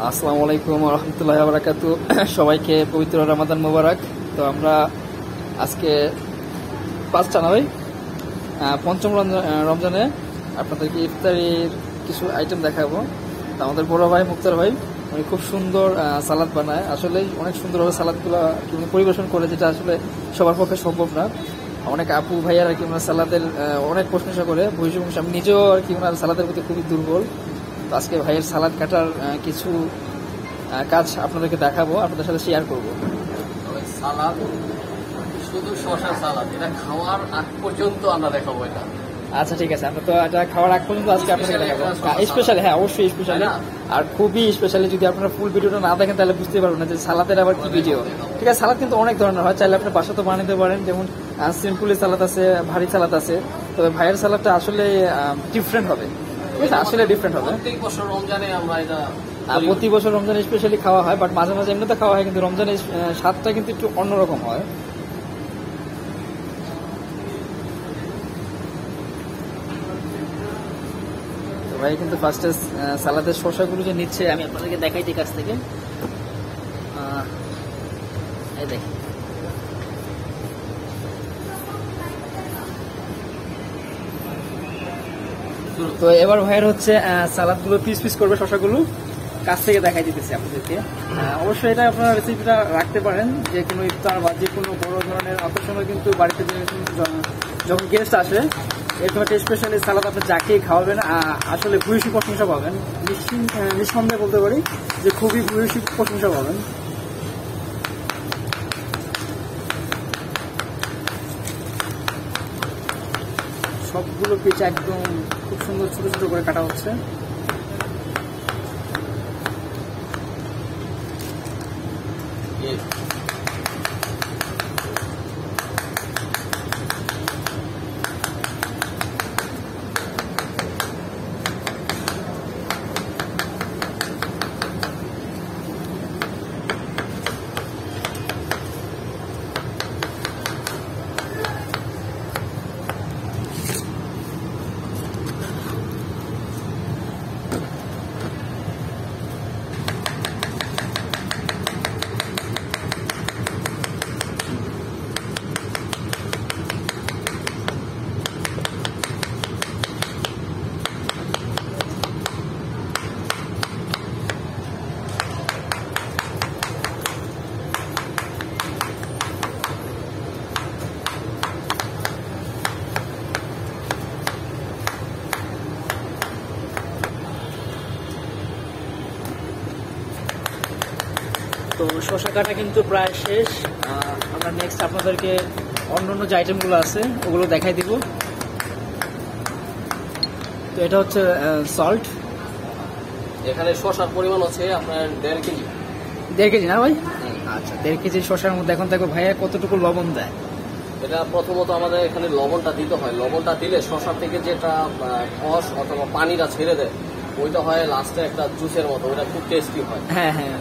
আসসালামু আলাইকুম রহমতুল্লাহ বারাকাত। সবাইকে পবিত্র রামাদান মোবারক। তো আমরা আজকে পাঁচটা না ভাই? পঞ্চম রমজা- রমজানে আপনাদেরকে ইফতারির কিছু আইটেম দেখাবো। তো আমাদের বড় ভাই মুক্তার ভাই, উনি খুব সুন্দর সালাদ বানায়। আসলে অনেক সুন্দরভাবে সালাদগুলো উনি পরিবেশন করে, যেটা আসলে সবার পক্ষে সম্ভব না। অনেক আপু ভাইয়ার আর কি ওনার সালাদের অনেক প্রশংসা করে। ভবিষ্যৎ আমি নিজেও আর কি ওনার সালাদের প্রতি খুবই দুর্বল। তো আজকে ভাইয়ের সালাদ কাটার কিছু কাজ আপনাদেরকে দেখাবো আপনাদের সাথে শেয়ার করব। সালাদ শুধু শশা সালাদ এটা খাওয়ার আগ পর্যন্ত আমরা দেখাবো এটা। আচ্ছা ঠিক আছে আমরা তো এটা খাওয়ার আগ পর্যন্ত আজকে Specially দেখাবো। স্পেশালি হ্যাঁ অবশ্যই স্পেশালি? আর খুবই স্পেশালি যদি আপনারা ফুল ভিডিওটা না দেখেন তাহলে বুঝতে পারবেন না যে সালাদের আবার কি ভিডিও ঠিক আছে সালাদ কিন্তু অনেক ধরনের হয় চাইলে আপনি বাসা তো বানাতে পারেন যেমন সিম্পলি সালাদ আছে ভারী সালাদ আছে। তবে ভাইয়ের সালাদটা আসলে ডিফারেন্ট হবে। আসলে ডিফারেন্ট হবে। প্রত্যেক বছর রমজানে আমরা এটা প্রতি বছর রমজান স্পেশালি খাওয়া হয় বাট মাঝে মাঝে এমনিতে খাওয়া হয় কিন্তু রমজানের স্বাদটা কিন্তু একটু অন্যরকম হয়। তো ভাই কিন্তু ফার্স্টে সালাদের শসাগুলো যে নিচ্ছে আমি আপনাদেরকে দেখাই দিই কাছ থেকে। এই দেখেন। তো এবার ভাইয়ের হচ্ছে সালাদগুলো পিস পিস করবে শশাগুলো কাছ থেকে দেখাই দিতেছি আপনাদেরকে। অবশ্যই এটা আপনারা রেসিপিটা রাখতে পারেন। যে কোনো ইফতার বা যে কোনো বড় ধরনের আকর্ষণে কিন্তু বাড়িতে যখন গেস্ট আসে, এরকম একটা স্পেশালি সালাদ আপনি যাকে খাওয়াবেন আসলে ভূয়সী প্রশংসা পাবেন। নিঃসন্দেহে বলতে পারি যে খুবই ভূয়সী প্রশংসা পাবেন। সবগুলো পিচ একদম সুন্দর ছোট ছোট করে কাটা হচ্ছে। তো শসা কাটা কিন্তু প্রায় শেষ। আমরা নেক্সট আপনাদেরকে অন্য অন্য যে আইটেমগুলো আছে ওগুলো দেখাই দিব। তো এটা হচ্ছে সল্ট এখানে শশার পরিমাণ হচ্ছে আপনার দেড় কেজি। দেড় কেজি না ভাই? আচ্ছা দেড় কেজি শশার মধ্যে এখন দেখো ভাইয়া কতটুকু লবণ দেয়? এটা প্রথমত আমাদের এখানে লবণটা দিতে হয়। লবণটা দিলে শশা থেকে যেটা রস অথবা পানিটা ছেড়ে দেয় ওইটা হয় লাস্টে একটা জুসের মতো ওইটা খুব টেস্টি হয়। হ্যাঁ হ্যাঁ।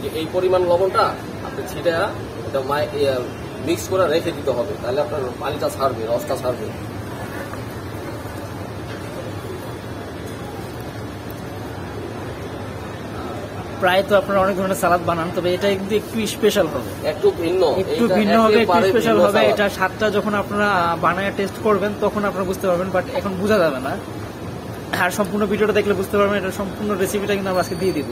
যে এই পরিমাণ লবণটা আপনি ছিটে এটা মিক্স করে রেখে দিতে হবে। তাহলে আপনার পানিটা ছাড়বে রসটা ছাড়বে। প্রায় তো আপনারা অনেক ধরনের সালাদ বানান তবে এটা কিন্তু একটু স্পেশাল হবে। একটু ভিন্ন একটু ভিন্ন হবে একটু স্পেশাল হবে। এটা স্বাদটা যখন আপনারা বানায় টেস্ট করবেন তখন আপনারা বুঝতে পারবেন বাট এখন বোঝা যাবে না। আর সম্পূর্ণ ভিডিওটা দেখলে বুঝতে পারবেন এটা সম্পূর্ণ রেসিপিটা কিন্তু আমরা আজকে দিয়ে দিব।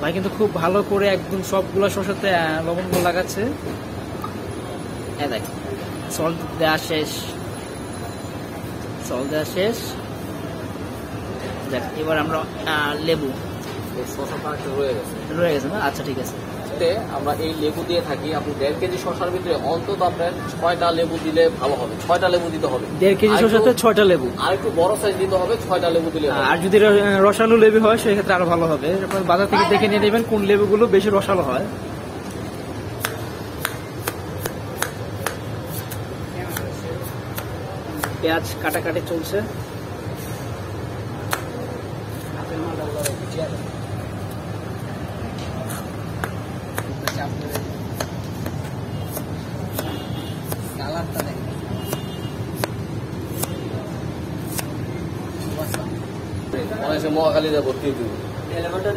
ভাই কিন্তু খুব ভালো করে একদম সবগুলো শসাতে লবণগুলো লাগাচ্ছে। হ্যাঁ দেখ সল্ট দেওয়া শেষ। সল্ট দেওয়া শেষ। দেখ এবার আমরা লেবু। রয়ে গেছে। রয়ে গেছে না? আচ্ছা ঠিক আছে। এতে আমরা এই লেবু দিয়ে থাকি। আপনি দেড় কেজি শসার ভিতরে অন্তত আপনার ছয়টা লেবু দিলে ভালো হবে। ছয়টা লেবু দিতে হবে। দেড় কেজি একটু- ছয়টা লেবু। আর একটু বড় সাইজ দিতে হবে ছয়টা লেবু দিলে। আর যদি রসালো লেবু হয় সেক্ষেত্রে আরও ভালো হবে। আপনার বাজার থেকে দেখে নিয়ে নেবেন কোন লেবুগুলো বেশি রসালো হয়। পেঁয়াজ কাটাকাটি চলছে। মনে হচ্ছে মহাখালীতে ভর্তি হইতে হবে।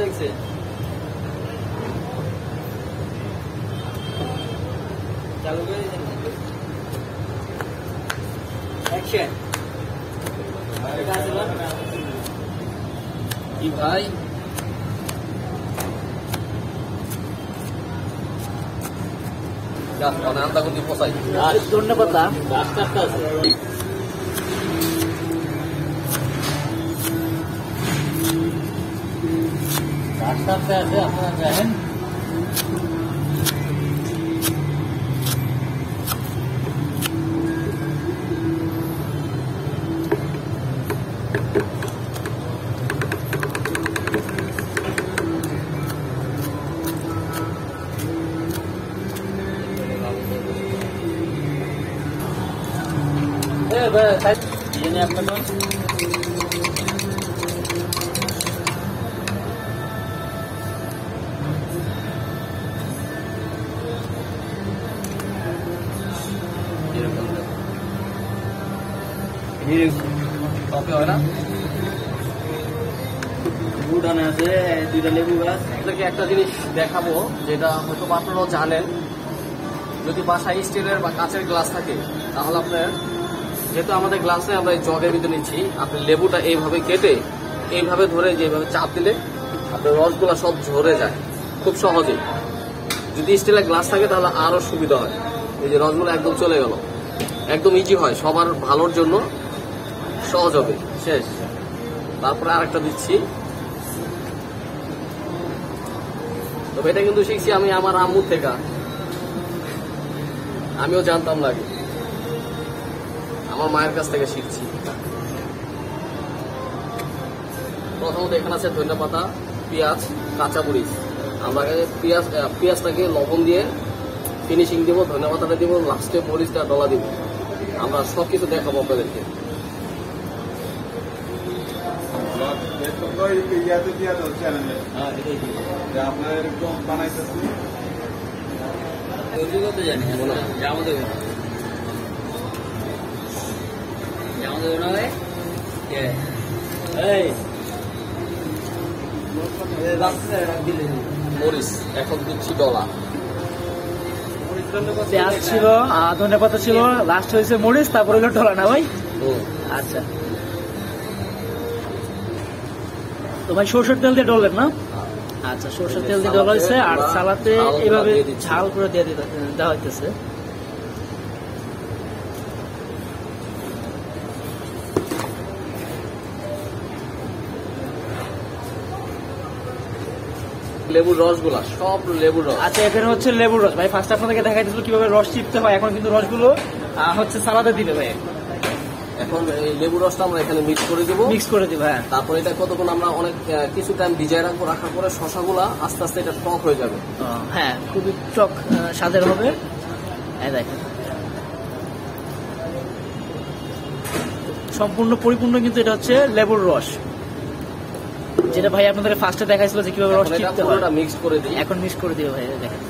দেখছে। চালু করে অ্যাকশন কি ভাই? গাছ মানে ধন্যবাদ রাস্তাতে আছে আপনারা জানেন ये आपका হয় না? বুড়ানো আছে দুইটা লেবু গাছ আপনাদেরকে একটা জিনিস দেখাবো যেটা হয়তো আপনারাও জানেন। যদি বাসায় স্টিলের বা কাঁচের গ্লাস থাকে তাহলে আপনার যেহেতু আমাদের গ্লাসে আমরা এই জগের ভিতরে নিচ্ছি আপনি লেবুটা এইভাবে কেটে এইভাবে ধরে যেভাবে চাপ দিলে আপনার রসগুলা সব ঝরে যায় খুব সহজে যদি স্টিলের গ্লাস থাকে তাহলে আরও সুবিধা হয়। এই যে রসগুলো একদম চলে গেল। একদম ইজি হয় সবার ভালোর জন্য। সহজ হবে। শেষ। তারপরে আরেকটা দিচ্ছি। তবে এটা কিন্তু শিখছি আমি আমার আম্মু থেকে। আমিও জানতাম লাগে। আমার মায়ের কাছ থেকে শিখছি। প্রথমত এখানে আছে ধনে পাতা, পেঁয়াজ, কাঁচা মরিচ। আমরা পেঁয়াজ পেঁয়াজটাকে লবণ দিয়ে ফিনিশিং দিব ধনে পাতাটা দিব লাস্টে মরিচটা ডলা দিব। আমরা সব কিছু দেখাবো আপনাদেরকে। তোমরা ইয়াতে দিয়া দাও চ্যানেলে যে আপনার এরকম বানাইতেছি জানি জামা দেবো জামা দেবো না ভাই কে? এই। মরিচ এখন দিচ্ছি ডলা পেঁয়াজ ছিল ধনে পাতা ছিল লাস্ট হয়েছে মরিচ তারপরে হলো ঢোলা না ভাই? আচ্ছা। ভাই সরষের তেল দিয়ে ডলবেন না? আচ্ছা সরষের তেল দিয়ে ডলা হয়েছে আর সালাতে এভাবে ঝাল করে দিয়ে দেওয়া হইতেছে। লেবুর রসগুলা সব লেবুর রস। আচ্ছা এখানে হচ্ছে লেবুর রস। ভাই ফার্স্ট আপনাদেরকে দেখাইতেছিল কীভাবে রস চিপতে হয়। এখন কিন্তু রসগুলো হচ্ছে সালাদে দিবে ভাই। এখন এই লেবুর রসটা আমরা এখানে মিক্স করে দিব। মিক্স করে দিবে হ্যাঁ। তারপরে এটা কতক্ষণ আমরা অনেক কিছু টাইম ভিজায় রাখব রাখার পরে শশাগুলা আস্তে আস্তে এটা টক হয়ে যাবে। হ্যাঁ খুবই টক স্বাদের হবে। দেখেন। সম্পূর্ণ পরিপূর্ণ কিন্তু এটা হচ্ছে লেবুর রস। যেটা ভাই আপনাদের ফার্স্টে দেখাইছিল যে কীভাবে রস চিপতে হয়। মিক্স করে দিই। এখন মিক্স করে দিও ভাই দেখেন।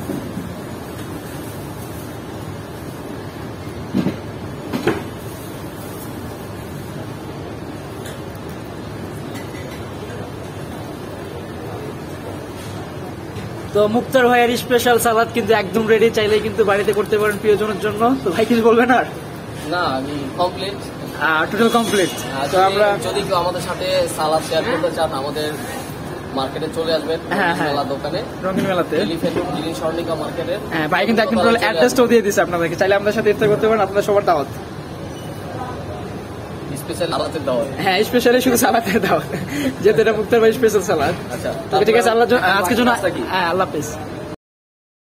তো মুক্তার ভাইয়ের স্পেশাল সালাদ কিন্তু একদম রেডি চাইলে কিন্তু বাড়িতে করতে পারেন প্রিয়জনের জন্য। তো ভাই কিছু বলবেন আর? না আমি কমপ্লিট টোটাল কমপ্লিট তো আমরা যদি কেউ আমাদের সাথে সালাদ শেয়ার করতে চান আমাদের মার্কেটে চলে আসবেন হ্যাঁ, হ্যাঁ। মেলা দোকানে। রঙিন মেলাতে। গ্রিন স্বর্ণিকা মার্কেটের হ্যাঁ ভাই কিন্তু একদম অ্যাড্রেসটাও দিয়ে দিচ্ছে আপনাদেরকে। চাইলে আমাদের সাথে ইফতার করতে পারেন আপনাদের সবার দাওয়াত। হ্যাঁ স্পেশালি শুধু সালাদের দাওয়াত। যেহেতু এটা মুক্তার ভাই স্পেশাল সালাদ আচ্ছা ঠিক আছে আল্লাহ আজকের জন্য? হ্যাঁ আল্লাহ হাফেজ।